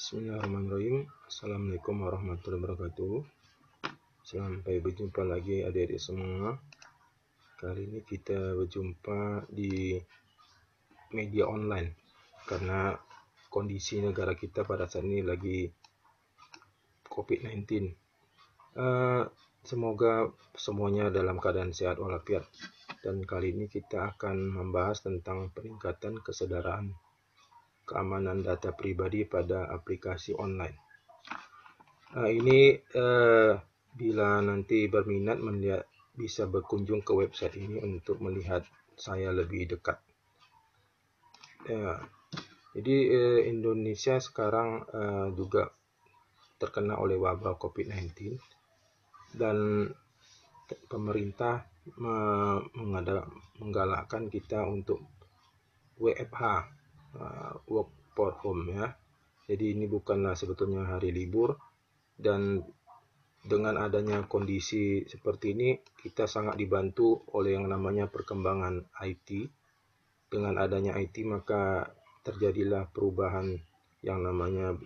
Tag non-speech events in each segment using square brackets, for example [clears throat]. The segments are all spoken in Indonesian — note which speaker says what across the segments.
Speaker 1: Bismillahirrahmanirrahim. Assalamualaikum warahmatullahi wabarakatuh. Sampai berjumpa lagi adik-adik semua. Kali ini kita berjumpa di media online Karena kondisi negara kita pada saat ini lagi COVID-19 uh, Semoga semuanya dalam keadaan sehat walafiat. Dan kali ini kita akan membahas tentang peningkatan kesedaran keamanan data pribadi pada aplikasi online. Nah, ini uh, bila nanti berminat melihat bisa berkunjung ke website ini untuk melihat saya lebih dekat. Ya, jadi uh, Indonesia sekarang uh, juga terkena oleh wabah COVID-19 dan pemerintah menggalakkan kita untuk WFH uh, work for home ya. Jadi ini bukanlah sebetulnya hari libur dan dengan adanya kondisi seperti ini kita sangat dibantu oleh yang namanya perkembangan IT. Dengan adanya IT maka terjadilah perubahan yang namanya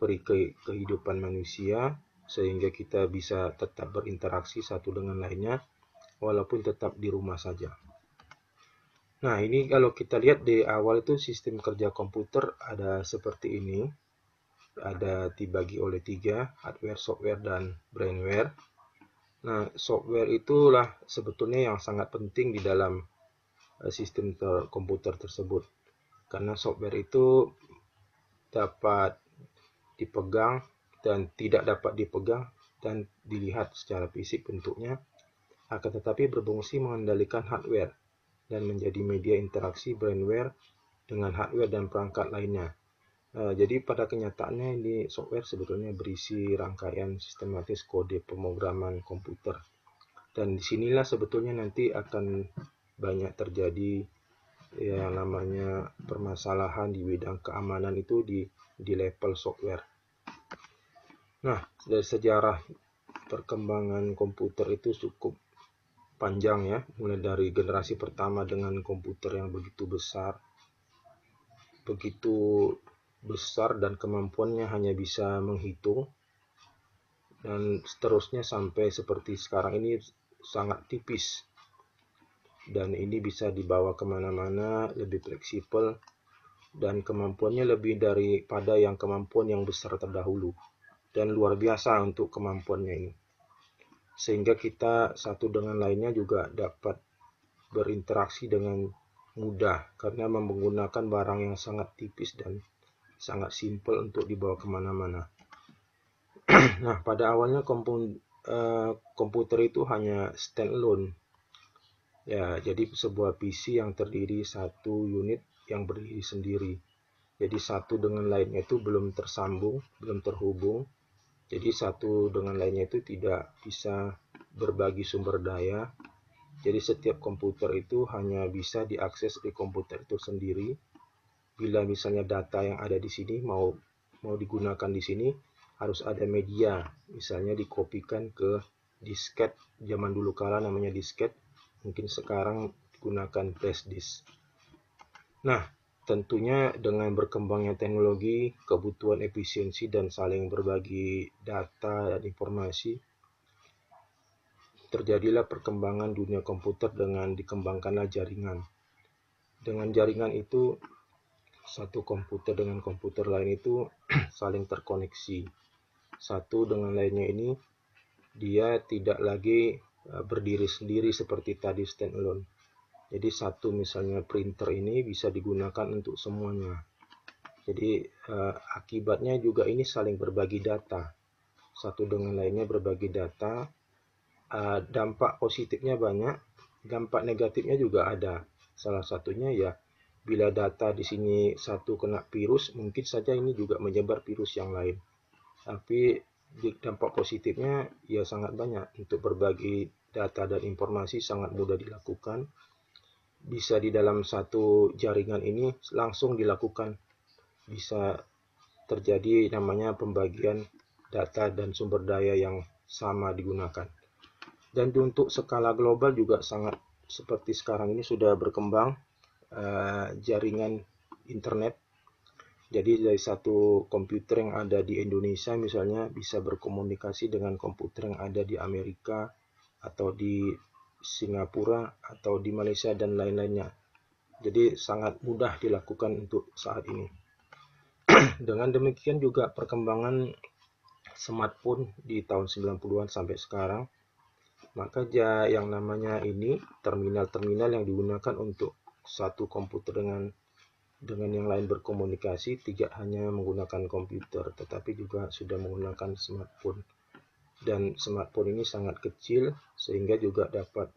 Speaker 1: peri kehidupan manusia sehingga kita bisa tetap berinteraksi satu dengan lainnya walaupun tetap di rumah saja. Nah, ini kalau kita lihat di awal itu sistem kerja komputer ada seperti ini. Ada dibagi oleh tiga, hardware, software, dan brainware. Nah, software itulah sebetulnya yang sangat penting di dalam eh, sistem ter komputer tersebut. Karena software itu dapat dipegang dan tidak dapat dipegang dan dilihat secara fisik bentuknya, akan tetapi berfungsi mengendalikan hardware dan menjadi media interaksi brainware dengan hardware dan perangkat lainnya. Uh, jadi pada kenyataannya ini software sebetulnya berisi rangkaian sistematis kode pemrograman komputer. Dan di sinilah sebetulnya nanti akan banyak terjadi yang namanya permasalahan di bidang keamanan itu di, di level software. Nah, dari sejarah perkembangan komputer itu cukup panjang ya, mulai dari generasi pertama dengan komputer yang begitu besar, begitu besar dan kemampuannya hanya bisa menghitung, dan seterusnya sampai seperti sekarang ini sangat tipis, dan ini bisa dibawa ke mana-mana, lebih fleksibel, dan kemampuannya lebih daripada yang kemampuan yang besar terdahulu, dan luar biasa untuk kemampuannya ini sehingga kita satu dengan lainnya juga dapat berinteraksi dengan mudah karena menggunakan barang yang sangat tipis dan sangat simpel untuk dibawa ke mana-mana. [clears throat] nah, pada awalnya uh, komputer itu hanya standalone. Ya, jadi sebuah PC yang terdiri satu unit yang berdiri sendiri. Jadi satu dengan lainnya itu belum tersambung, belum terhubung, jadi satu dengan lainnya itu tidak bisa berbagi sumber daya. Jadi setiap komputer itu hanya bisa diakses di komputer itu sendiri. Bila misalnya data yang ada di sini mau mau digunakan di sini harus ada media, misalnya dikopikan ke disket. Zaman dulu kala namanya disket, mungkin sekarang digunakan flash disk. Nah, Tentunya dengan berkembangnya teknologi, kebutuhan efisiensi dan saling berbagi data dan informasi, terjadilah perkembangan dunia komputer dengan dikembangkanlah jaringan. Dengan jaringan itu, satu komputer dengan komputer lain itu [clears throat] saling terkoneksi. Satu dengan lainnya ini, dia tidak lagi eh, berdiri sendiri seperti tadi standalone jadi satu misalnya printer ini bisa digunakan untuk semuanya. Jadi uh, akibatnya juga ini saling berbagi data. Satu dengan lainnya berbagi data. Uh, dampak positifnya banyak, dampak negatifnya juga ada. Salah satunya ya bila data di sini satu kena virus, mungkin saja ini juga menyebar virus yang lain. Tapi dampak positifnya ya sangat banyak untuk berbagi data dan informasi sangat mudah dilakukan bisa di dalam satu jaringan ini langsung dilakukan. Bisa terjadi namanya pembagian data dan sumber daya yang sama digunakan. Dan untuk skala global juga sangat seperti sekarang ini sudah berkembang uh, jaringan internet. Jadi dari satu komputer yang ada di Indonesia misalnya bisa berkomunikasi dengan komputer yang ada di Amerika atau di Singapura atau di Malaysia dan lain-lainnya. Jadi sangat mudah dilakukan untuk saat ini. [clears throat] Dengan demikian juga perkembangan smartphone di tahun 90-an sampai sekarang maka yang namanya ini terminal-terminal yang digunakan untuk satu komputer dengan dengan yang lain berkomunikasi tidak hanya menggunakan komputer tetapi juga sudah menggunakan smartphone dan smartphone ini sangat kecil sehingga juga dapat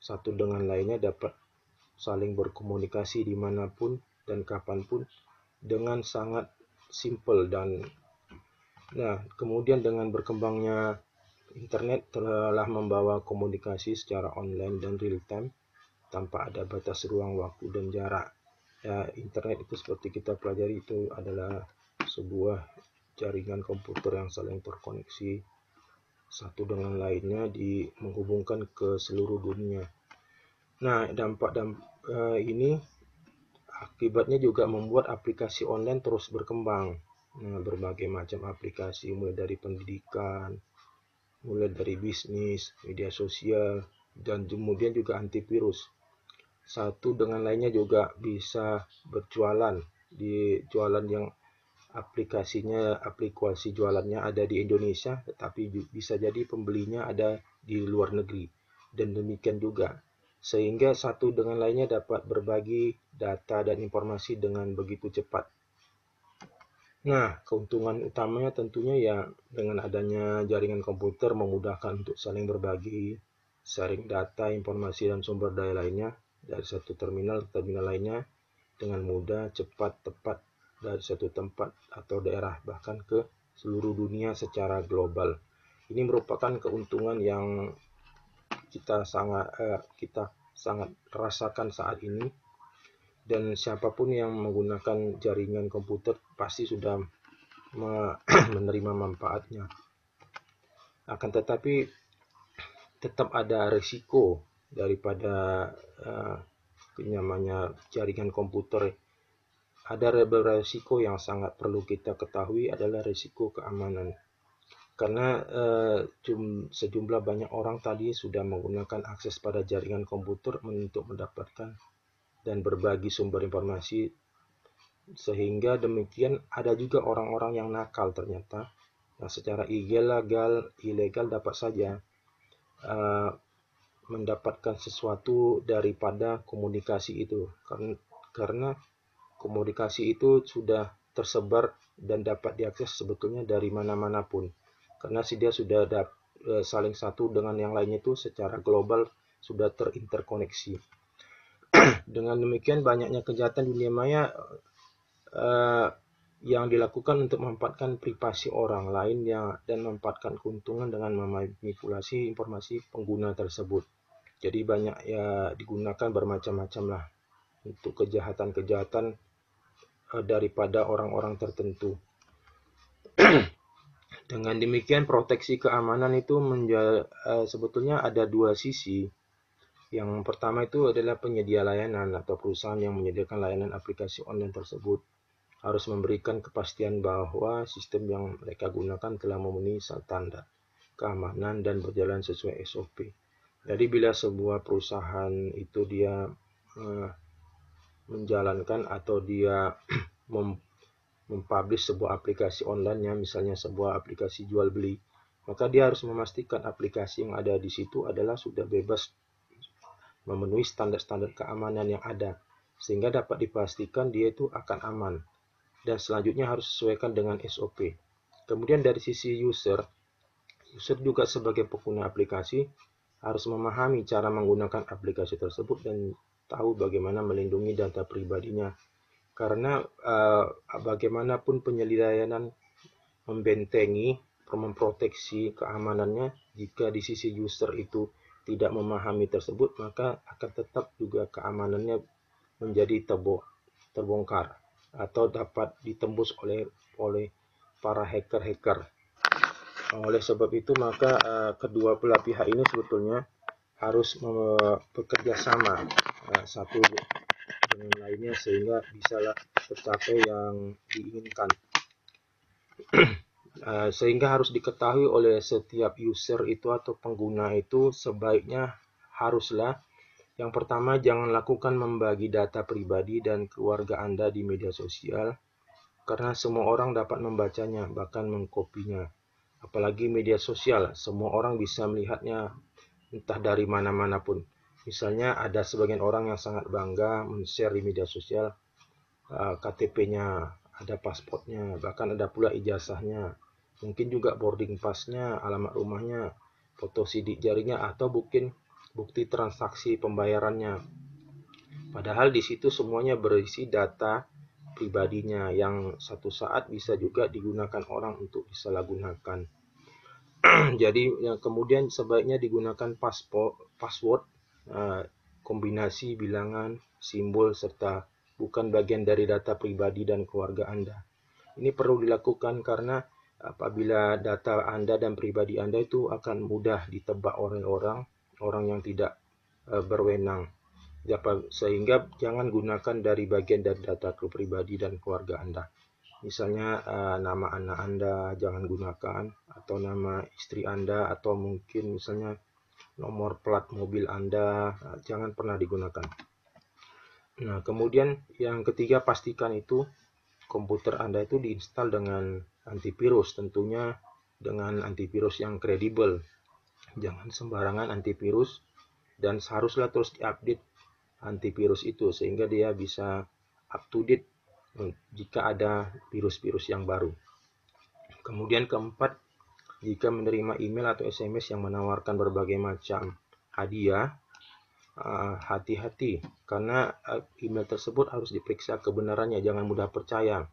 Speaker 1: satu dengan lainnya dapat saling berkomunikasi di mana pun dan kapan pun dengan sangat simple dan nah kemudian dengan berkembangnya internet telah membawa komunikasi secara online dan real time tanpa ada batas ruang waktu dan jarak. Ya internet itu seperti kita pelajari itu adalah sebuah jaringan komputer yang saling terkoneksi satu dengan lainnya di menghubungkan ke seluruh dunia. Nah, dampak dampak uh, ini akibatnya juga membuat aplikasi online terus berkembang. Nah, berbagai macam aplikasi mulai dari pendidikan, mulai dari bisnis, media sosial, dan kemudian juga antivirus satu dengan lainnya juga bisa berjualan di jualan yang aplikasinya aplikasi jualannya ada di Indonesia tetapi bisa jadi pembelinya ada di luar negeri. Dan demikian juga. Sehingga satu dengan lainnya dapat berbagi data dan informasi dengan begitu cepat. Nah, keuntungan utamanya tentunya ya dengan adanya jaringan komputer memudahkan untuk saling berbagi, sharing data, informasi dan sumber daya lainnya. Dari satu terminal ke terminal lainnya dengan mudah, cepat, tepat dari satu tempat atau daerah bahkan ke seluruh dunia secara global. Ini merupakan keuntungan yang kita sangat eh, kita sangat rasakan saat ini dan siapa pun yang menggunakan jaringan komputer pasti sudah [clears throat] menerima manfaatnya. Akan tetapi tetap ada risiko daripada uh, namanya jaringan komputer ada beresiko yang sangat perlu kita ketahui adalah risiko keamanan. Karena uh, sejumlah banyak orang tadi sudah menggunakan akses pada jaringan komputer untuk mendapatkan dan berbagi sumber informasi. Sehingga demikian ada juga orang-orang yang nakal ternyata. Yang secara ilegal ilegal dapat saja uh, mendapatkan sesuatu daripada komunikasi itu. Karena komunikasi itu sudah tersebar dan dapat diakses sebetulnya dari mana-mana pun karena si dia sudah ada e, saling satu dengan yang lainnya itu secara global sudah terinterkoneksi [clears throat] dengan demikian banyaknya kejahatan dunia maya uh, yang dilakukan untuk memanfaatkan privasi orang lain yang dan memanfaatkan keuntungan dengan memanipulasi informasi pengguna tersebut. Jadi banyak ya digunakan bermacam-macam lah untuk kejahatan-kejahatan daripada orang-orang tertentu. [clears throat] Dengan demikian proteksi keamanan itu uh, sebetulnya ada dua sisi. Yang pertama itu adalah penyedia layanan atau perusahaan yang menyediakan layanan aplikasi online tersebut harus memberikan kepastian bahwa sistem yang mereka gunakan telah memenuhi standar keamanan dan berjalan sesuai SOP. Jadi bila sebuah perusahaan itu dia uh, menjalankan atau dia [clears throat] mem mempublish sebuah aplikasi online ya misalnya sebuah aplikasi jual beli maka dia harus memastikan aplikasi yang ada di situ adalah sudah bebas memenuhi standar-standar keamanan yang ada sehingga dapat dipastikan dia itu akan aman dan selanjutnya harus sesuaikan dengan SOP kemudian dari sisi user user juga sebagai pengguna aplikasi harus memahami cara menggunakan aplikasi tersebut dan tahu bagaimana melindungi data pribadinya. Karena uh, bagaimanapun penyelidayaan membentengi, memproteksi keamanannya, jika di sisi user itu tidak memahami tersebut, maka akan tetap juga keamanannya menjadi tebo, terbongkar atau dapat ditembus oleh oleh para hacker-hacker. Oleh sebab itu maka uh, kedua belah pihak ini sebetulnya harus bekerja sama uh, satu dan yang lainnya sehingga bisalah tercapai yang diinginkan. Uh, [clears throat] sehingga harus diketahui oleh setiap user itu atau pengguna itu sebaiknya haruslah yang pertama jangan lakukan membagi data pribadi dan keluarga Anda di media sosial karena semua orang dapat membacanya bahkan mengkopinya. Apalagi media sosial, semua orang bisa melihatnya entah dari mana-mana pun. Misalnya ada sebagian orang yang sangat bangga men-share di media sosial uh, KTP-nya, ada pasportnya, bahkan ada pula ijazahnya. Mungkin juga boarding pass-nya, alamat rumahnya, foto sidik jarinya atau mungkin bukti transaksi pembayarannya. Padahal di situ semuanya berisi data pribadinya yang satu saat bisa juga digunakan orang untuk disalahgunakan. [clears throat] Jadi yang kemudian sebaiknya digunakan paspor, password kombinasi bilangan, simbol serta bukan bagian dari data pribadi dan keluarga Anda. Ini perlu dilakukan karena apabila data Anda dan pribadi Anda itu akan mudah ditebak oleh orang orang yang tidak uh, berwenang sehingga jangan gunakan dari bagian dari data pribadi dan keluarga Anda. Misalnya uh, nama anak Anda jangan gunakan atau nama istri Anda atau mungkin misalnya nomor plat mobil Anda uh, jangan pernah digunakan. Nah, kemudian yang ketiga pastikan itu komputer Anda itu diinstal dengan antivirus, tentunya dengan antivirus yang kredibel. Jangan sembarangan antivirus dan seharuslah terus diupdate antivirus itu sehingga dia bisa up to date eh, jika ada virus-virus yang baru. Kemudian keempat, jika menerima email atau SMS yang menawarkan berbagai macam hadiah, eh, hati-hati karena eh, email tersebut harus diperiksa kebenarannya, jangan mudah percaya.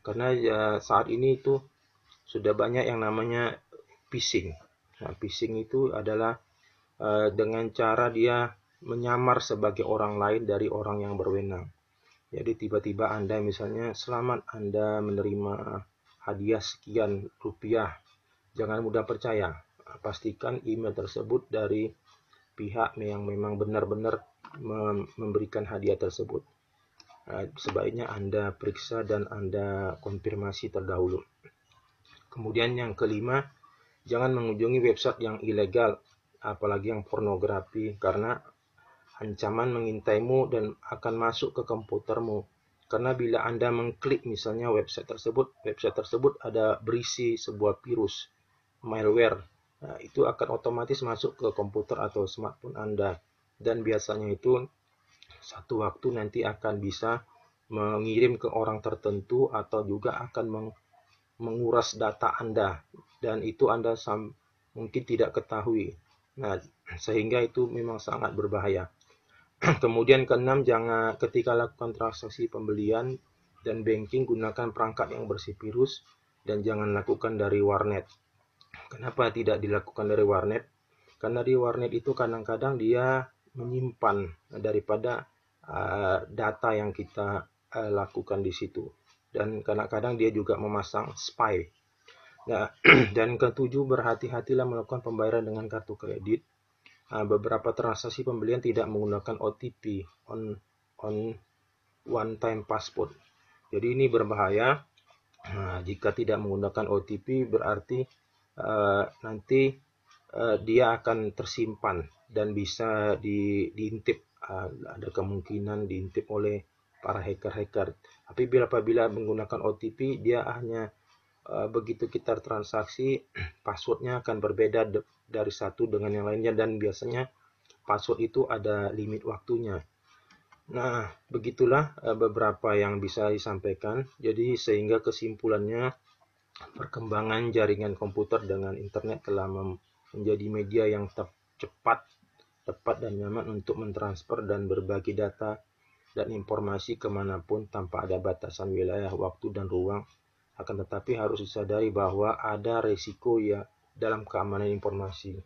Speaker 1: Karena ya, saat ini itu sudah banyak yang namanya phishing. Nah, phishing itu adalah dengan cara dia menyamar sebagai orang lain dari orang yang berwenang. Jadi tiba-tiba Anda misalnya selamat Anda menerima hadiah sekian rupiah. Jangan mudah percaya. Pastikan email tersebut dari pihak yang memang benar-benar memberikan hadiah tersebut. Nah, sebaiknya Anda periksa dan Anda konfirmasi terdahulu. Kemudian yang kelima, jangan mengunjungi website yang ilegal, apalagi yang pornografi, karena ancaman mengintaimu dan akan masuk ke komputermu. Karena bila Anda mengklik misalnya website tersebut, website tersebut ada berisi sebuah virus, malware. Nah, itu akan otomatis masuk ke komputer atau smartphone Anda. Dan biasanya itu satu waktu nanti akan bisa mengirim ke orang tertentu atau juga akan meng menguras data Anda. Dan itu Anda mungkin tidak ketahui. Nah, sehingga itu memang sangat berbahaya. Kemudian keenam, jangan ketika lakukan transaksi pembelian dan banking gunakan perangkat yang bersih virus dan jangan lakukan dari warnet. Kenapa tidak dilakukan dari warnet? Karena di warnet itu kadang-kadang dia menyimpan daripada uh, data yang kita uh, lakukan di situ. Dan kadang-kadang dia juga memasang spy. Nah, [clears throat] dan ketujuh berhati-hatilah melakukan pembayaran dengan kartu kredit beberapa transaksi pembelian tidak menggunakan OTP on on one time password. Jadi ini berbahaya. Nah, jika tidak menggunakan OTP berarti uh, nanti uh, dia akan tersimpan dan bisa di, diintip. Uh, ada kemungkinan diintip oleh para hacker-hacker. Tapi bila apabila menggunakan OTP dia hanya begitu kita transaksi [clears throat] passwordnya akan berbeda dari satu dengan yang lainnya dan biasanya password itu ada limit waktunya. Nah, begitulah uh, beberapa yang bisa disampaikan. Jadi sehingga kesimpulannya perkembangan jaringan komputer dengan internet telah menjadi media yang cepat, tepat dan nyaman untuk mentransfer dan berbagi data dan informasi ke mana pun tanpa ada batasan wilayah, waktu, dan ruang akan tetapi harus disadari bahwa ada resiko ya dalam keamanan informasi.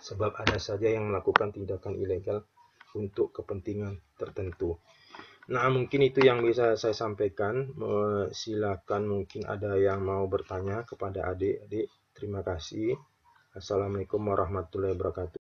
Speaker 1: Sebab ada saja yang melakukan tindakan ilegal untuk kepentingan tertentu. Nah, mungkin itu yang bisa saya sampaikan. Silakan mungkin ada yang mau bertanya kepada adik-adik. Terima kasih. Assalamualaikum warahmatullahi wabarakatuh.